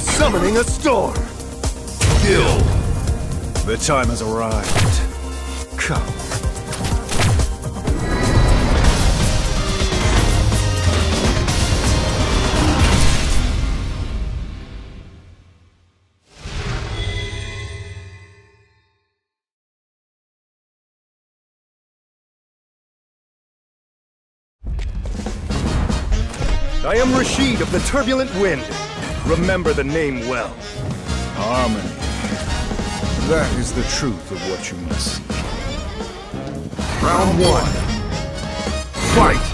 summoning a storm. Kill. The time has arrived. Come. I am Rashid of the Turbulent Wind. Remember the name well. Harmony. That is the truth of what you must seek. Round one. Fight!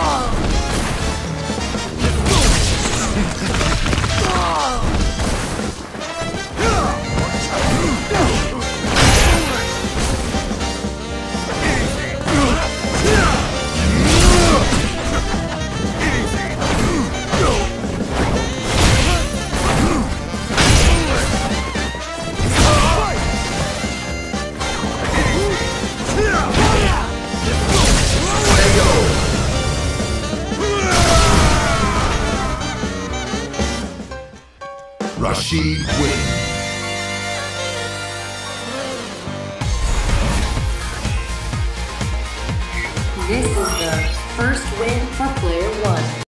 Rashid wins. This is the first win for